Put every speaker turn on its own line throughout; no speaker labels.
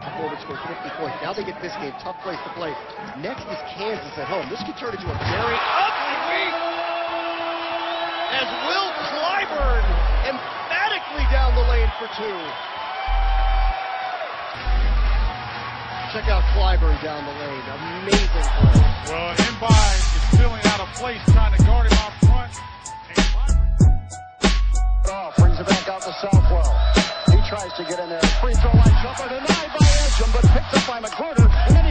performance scored 50 points. Now they get this game, tough place to play. Next is Kansas at home. This could turn into a very ugly week. As Will Clyburn emphatically down the lane for two. Check out Clyburn down the lane. Amazing play.
Well, Mbai is feeling out of place, trying to guard him.
Off, picked up by McGruder, and then he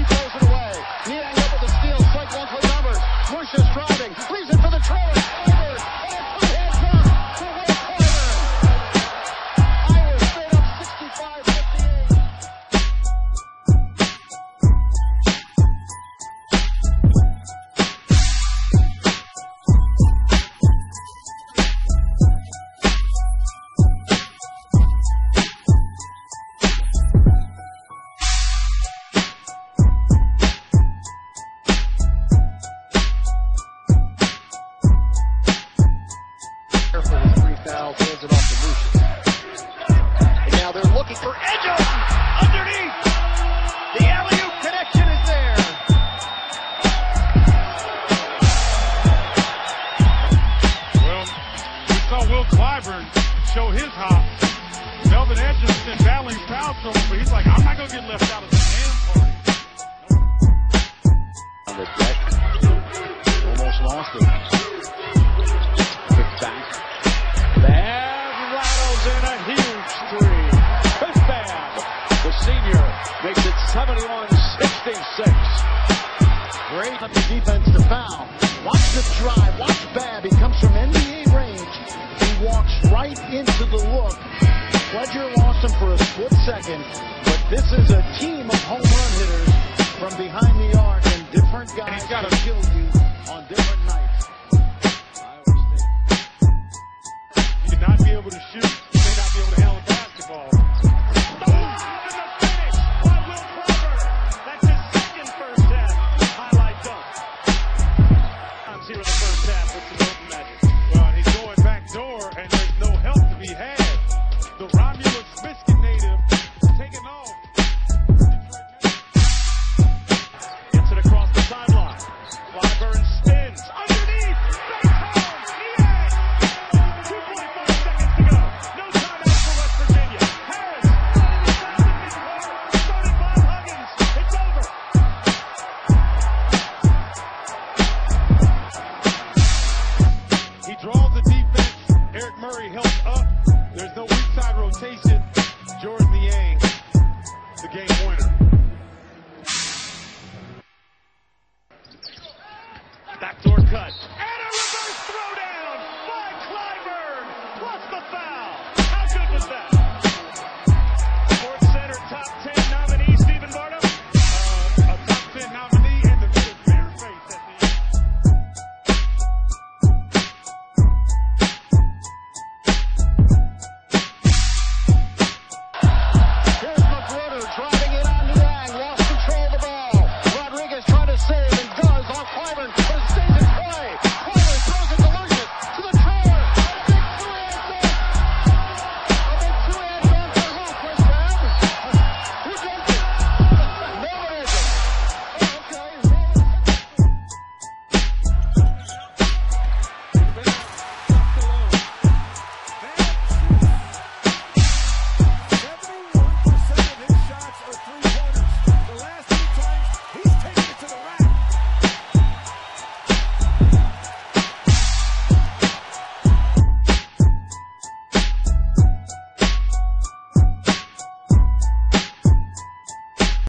they're looking for Ejim underneath. The alley-oop connection is there.
Well, we saw Will Clyburn show his hops. Melvin Ejim's been battling foul trouble, but he's like, I'm not going to get left out of the dance party.
on the deck. Almost lost it. Drive. Watch Babb. He comes from NBA range. He walks right into the look. Pledger lost him for a split second, but this is a team of home run hitters from behind the arc, and different guys
he's got a-
kill you on different